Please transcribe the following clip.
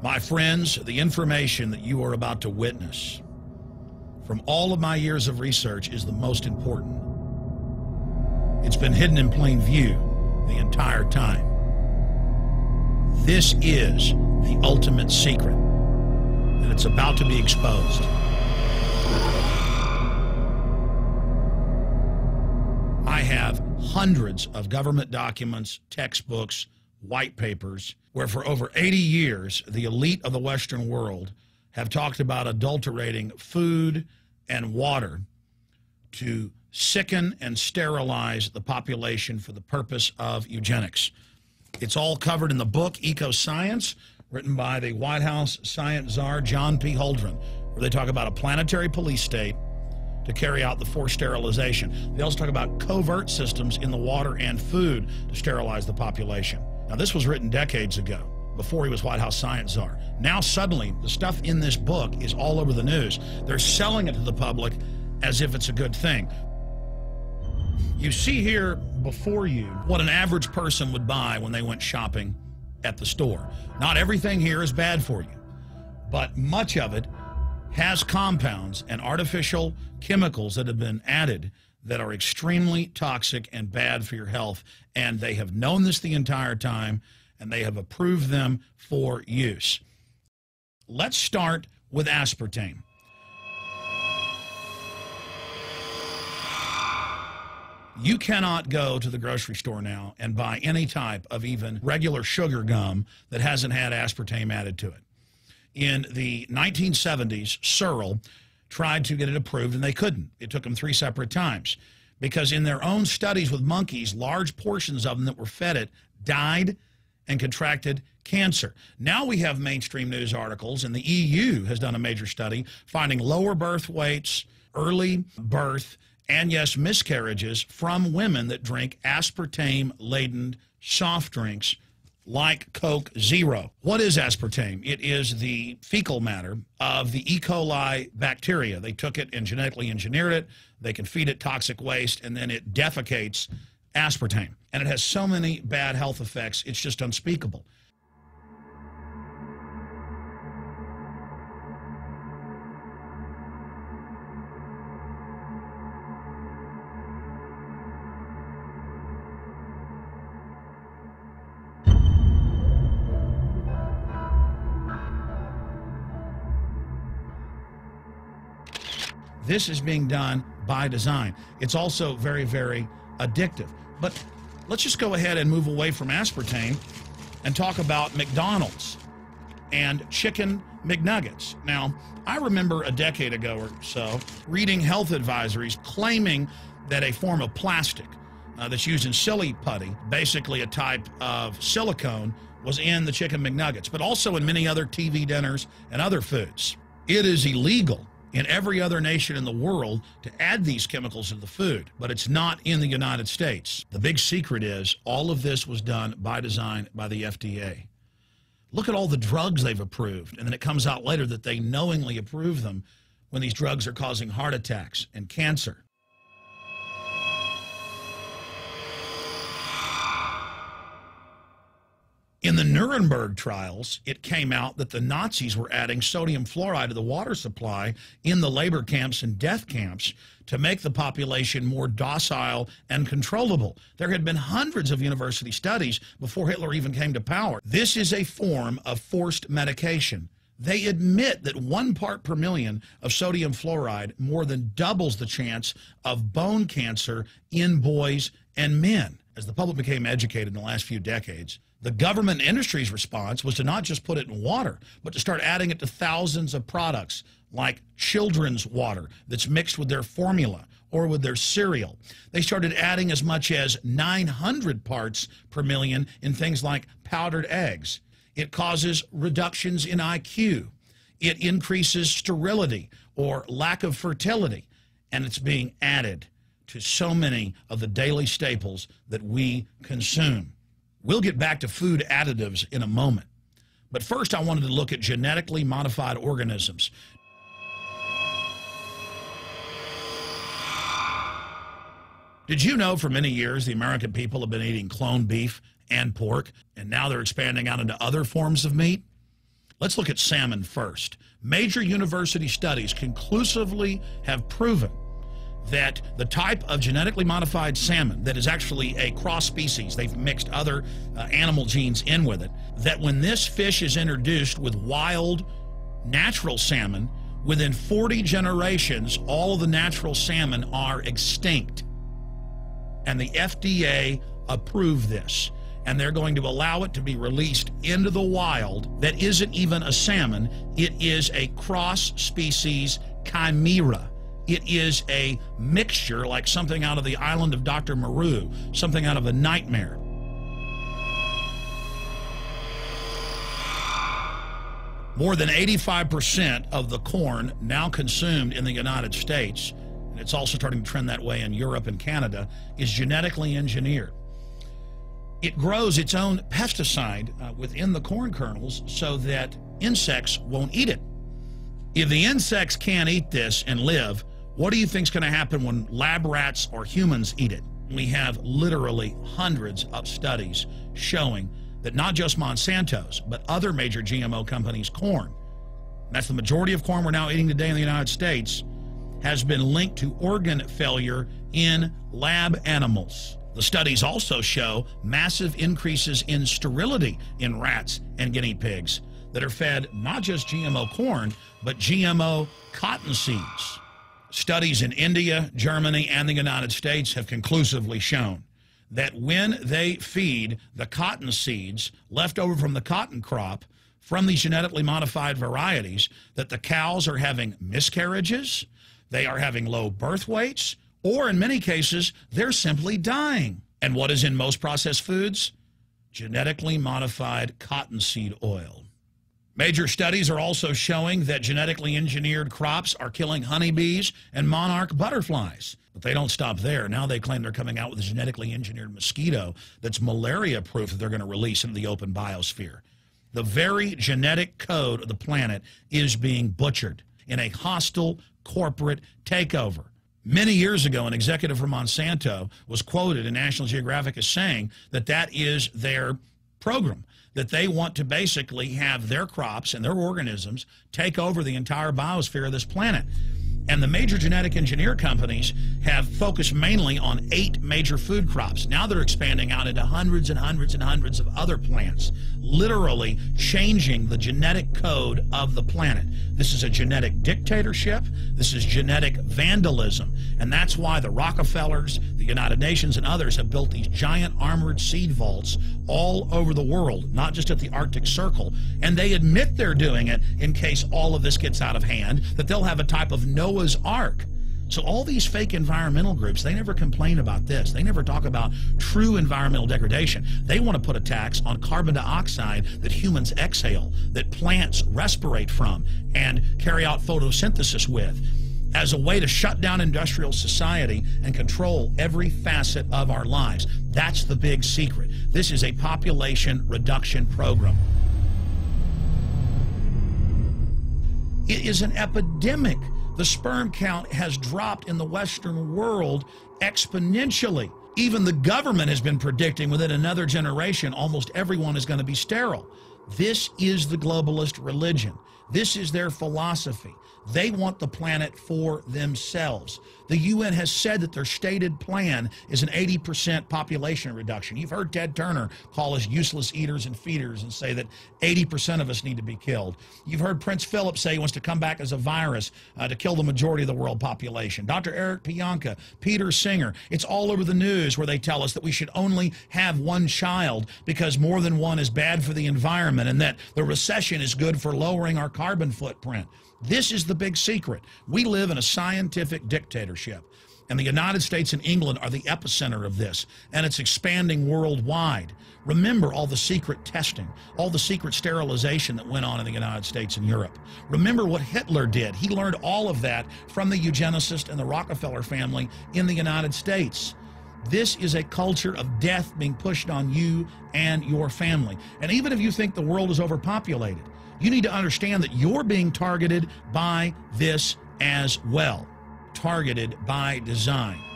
My friends, the information that you are about to witness from all of my years of research is the most important. It's been hidden in plain view the entire time. This is the ultimate secret, and it's about to be exposed. I have hundreds of government documents, textbooks, white papers, where for over 80 years, the elite of the Western world have talked about adulterating food and water to sicken and sterilize the population for the purpose of eugenics. It's all covered in the book Eco Science, written by the White House science czar John P. Holdren, where they talk about a planetary police state to carry out the forced sterilization. They also talk about covert systems in the water and food to sterilize the population. Now, this was written decades ago, before he was White House science czar. Now, suddenly, the stuff in this book is all over the news. They're selling it to the public as if it's a good thing. You see here before you what an average person would buy when they went shopping at the store. Not everything here is bad for you, but much of it has compounds and artificial chemicals that have been added that are extremely toxic and bad for your health. And they have known this the entire time and they have approved them for use. Let's start with aspartame. You cannot go to the grocery store now and buy any type of even regular sugar gum that hasn't had aspartame added to it. In the 1970s, Searle tried to get it approved and they couldn't. It took them three separate times because in their own studies with monkeys, large portions of them that were fed it died and contracted cancer. Now we have mainstream news articles, and the EU has done a major study finding lower birth weights, early birth, and yes, miscarriages from women that drink aspartame laden soft drinks like Coke Zero. What is aspartame? It is the fecal matter of the E. coli bacteria. They took it and genetically engineered it. They can feed it toxic waste, and then it defecates aspartame. And it has so many bad health effects, it's just unspeakable. This is being done by design. It's also very, very addictive. But let's just go ahead and move away from aspartame and talk about McDonald's and chicken McNuggets. Now, I remember a decade ago or so reading health advisories claiming that a form of plastic uh, that's used in silly putty, basically a type of silicone, was in the chicken McNuggets, but also in many other TV dinners and other foods. It is illegal in every other nation in the world to add these chemicals to the food, but it's not in the United States. The big secret is all of this was done by design by the FDA. Look at all the drugs they've approved, and then it comes out later that they knowingly approve them when these drugs are causing heart attacks and cancer. In the Nuremberg trials, it came out that the Nazis were adding sodium fluoride to the water supply in the labor camps and death camps to make the population more docile and controllable. There had been hundreds of university studies before Hitler even came to power. This is a form of forced medication. They admit that one part per million of sodium fluoride more than doubles the chance of bone cancer in boys and men. As the public became educated in the last few decades, the government industry's response was to not just put it in water, but to start adding it to thousands of products like children's water that's mixed with their formula or with their cereal. They started adding as much as 900 parts per million in things like powdered eggs. It causes reductions in IQ. It increases sterility or lack of fertility. And it's being added to so many of the daily staples that we consume. We'll get back to food additives in a moment. But first, I wanted to look at genetically modified organisms. Did you know for many years the American people have been eating clone beef and pork, and now they're expanding out into other forms of meat? Let's look at salmon first. Major university studies conclusively have proven that the type of genetically modified salmon that is actually a cross species, they've mixed other uh, animal genes in with it, that when this fish is introduced with wild natural salmon, within 40 generations, all of the natural salmon are extinct. And the FDA approved this. And they're going to allow it to be released into the wild that isn't even a salmon, it is a cross species chimera it is a mixture like something out of the island of Dr. Moreau, something out of a nightmare. More than 85% of the corn now consumed in the United States, and it's also starting to trend that way in Europe and Canada, is genetically engineered. It grows its own pesticide uh, within the corn kernels so that insects won't eat it. If the insects can't eat this and live, what do you think is going to happen when lab rats or humans eat it? We have literally hundreds of studies showing that not just Monsanto's, but other major GMO companies' corn, that's the majority of corn we're now eating today in the United States, has been linked to organ failure in lab animals. The studies also show massive increases in sterility in rats and guinea pigs that are fed not just GMO corn, but GMO cotton seeds. Studies in India, Germany, and the United States have conclusively shown that when they feed the cotton seeds left over from the cotton crop from these genetically modified varieties, that the cows are having miscarriages, they are having low birth weights, or in many cases, they're simply dying. And what is in most processed foods? Genetically modified cottonseed oil. Major studies are also showing that genetically engineered crops are killing honeybees and monarch butterflies. But they don't stop there. Now they claim they're coming out with a genetically engineered mosquito that's malaria proof that they're going to release into the open biosphere. The very genetic code of the planet is being butchered in a hostile corporate takeover. Many years ago, an executive from Monsanto was quoted in National Geographic as saying that that is their program that they want to basically have their crops and their organisms take over the entire biosphere of this planet. And the major genetic engineer companies have focused mainly on eight major food crops. Now they're expanding out into hundreds and hundreds and hundreds of other plants, literally changing the genetic code of the planet. This is a genetic dictatorship. This is genetic vandalism. And that's why the Rockefellers, United Nations, and others have built these giant armored seed vaults all over the world, not just at the Arctic Circle. And they admit they're doing it in case all of this gets out of hand, that they'll have a type of Noah's Ark. So all these fake environmental groups, they never complain about this. They never talk about true environmental degradation. They want to put a tax on carbon dioxide that humans exhale, that plants respirate from and carry out photosynthesis with as a way to shut down industrial society and control every facet of our lives. That's the big secret. This is a population reduction program. It is an epidemic the sperm count has dropped in the Western world exponentially. Even the government has been predicting within another generation, almost everyone is going to be sterile. This is the globalist religion. This is their philosophy. They want the planet for themselves. The UN has said that their stated plan is an 80% population reduction. You've heard Ted Turner call us useless eaters and feeders and say that 80% of us need to be killed. You've heard Prince Philip say he wants to come back as a virus uh, to kill the majority of the world population. Dr. Eric Pianka, Peter Singer, it's all over the news where they tell us that we should only have one child because more than one is bad for the environment and that the recession is good for lowering our carbon footprint. This is the big secret. We live in a scientific dictatorship. And the United States and England are the epicenter of this, and it's expanding worldwide. Remember all the secret testing, all the secret sterilization that went on in the United States and Europe. Remember what Hitler did. He learned all of that from the eugenicist and the Rockefeller family in the United States. This is a culture of death being pushed on you and your family. And even if you think the world is overpopulated, you need to understand that you're being targeted by this as well. Targeted by design.